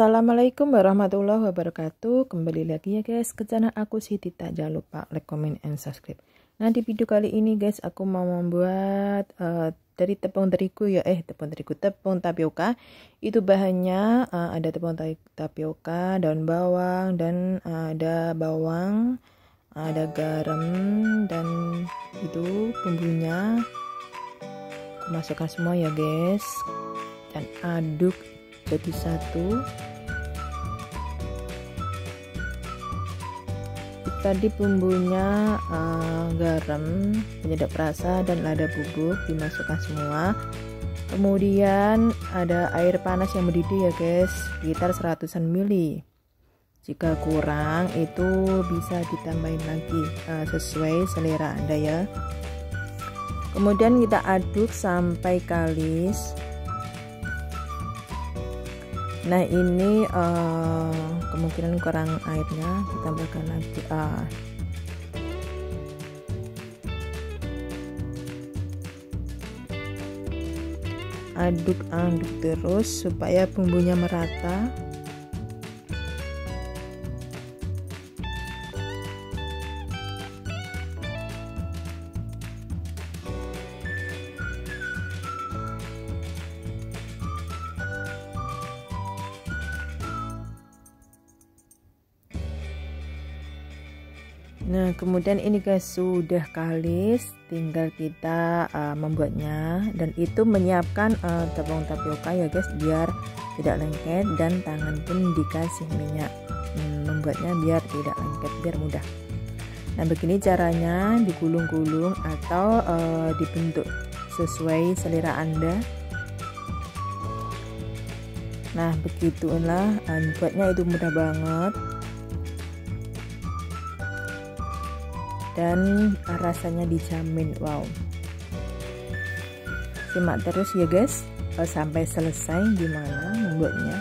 Assalamualaikum warahmatullahi wabarakatuh. Kembali lagi ya guys ke channel aku Siti. Tak jangan lupa like, comment, and subscribe. Nah di video kali ini guys aku mau membuat uh, dari tepung terigu ya. Eh tepung terigu, tepung tapioka. Itu bahannya uh, ada tepung tapioka, daun bawang Dan uh, ada bawang Ada garam dan itu bumbunya. Aku masukkan semua ya guys. Dan aduk jadi satu. Tadi bumbunya uh, garam penyedap rasa dan lada bubuk dimasukkan semua. Kemudian ada air panas yang mendidih ya guys sekitar 100 ml jika kurang itu bisa ditambahin lagi uh, sesuai selera anda ya. Kemudian kita aduk sampai kalis nah ini uh, kemungkinan kurang airnya ditambahkan lagi uh, aduk-aduk terus supaya bumbunya merata Nah, kemudian ini guys sudah kalis, tinggal kita uh, membuatnya dan itu menyiapkan uh, tepung tapioka ya guys biar tidak lengket dan tangan pun dikasih minyak hmm, membuatnya biar tidak lengket biar mudah. Nah, begini caranya digulung-gulung atau uh, dibentuk sesuai selera Anda. Nah, begitulah uh, buatnya itu mudah banget. Dan rasanya dijamin wow. Simak terus ya guys. Sampai selesai gimana membuatnya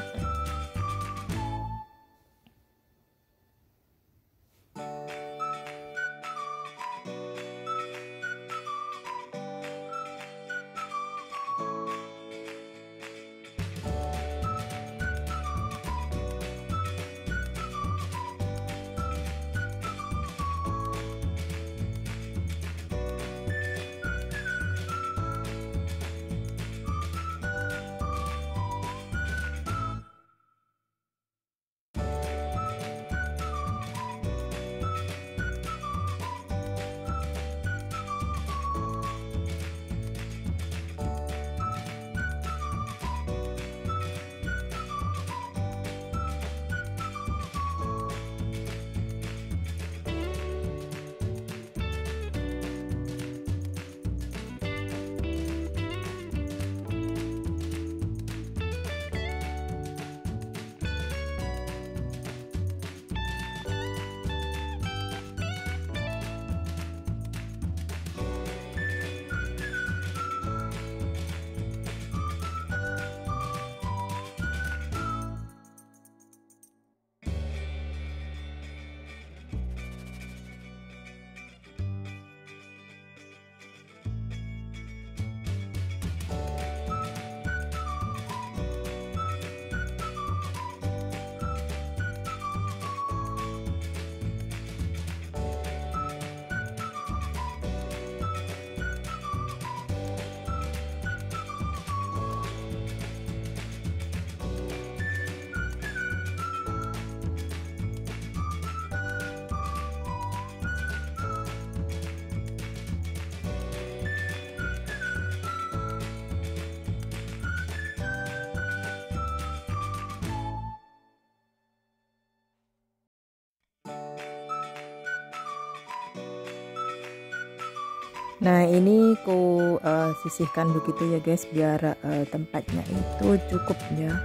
Nah ini ku uh, sisihkan begitu ya guys biar uh, tempatnya itu cukup ya.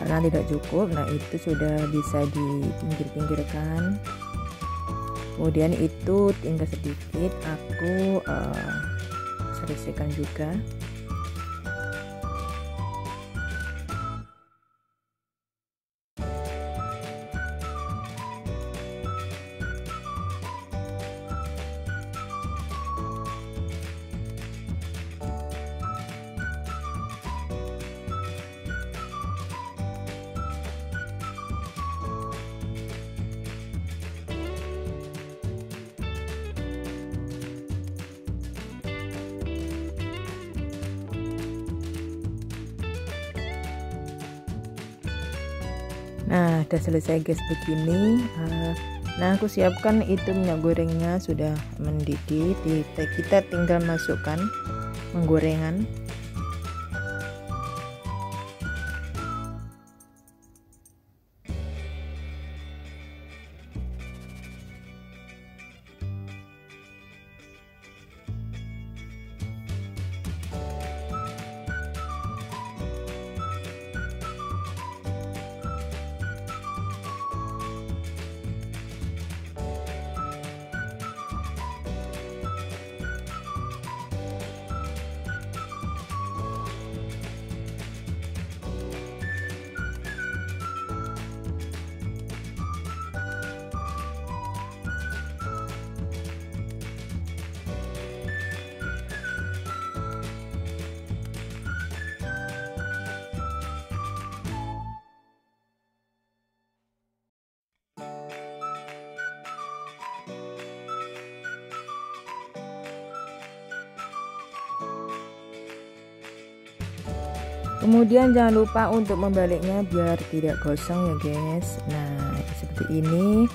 Karena tidak cukup nah itu sudah bisa dipinggir-pinggirkan kemudian itu tinggal sedikit aku uh, selesaikan juga nah udah selesai guys begini uh, nah aku siapkan itu minyak gorengnya sudah mendidih kita tinggal masukkan menggorengan kemudian jangan lupa untuk membaliknya biar tidak gosong ya guys. Nah seperti ini.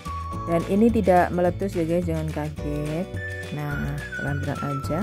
Dan ini tidak meletus ya guys. Jangan kaget. Nah pelan-pelan aja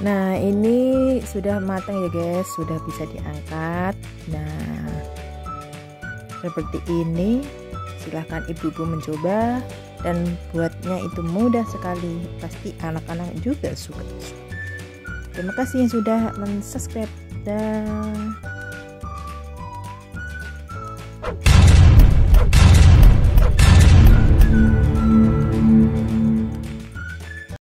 Nah ini sudah matang ya guys. Sudah bisa diangkat. Nah Seperti ini. Silahkan ibu-ibu mencoba. Dan buatnya itu mudah sekali. Pasti anak-anak juga suka. Terima kasih yang sudah mensubscribe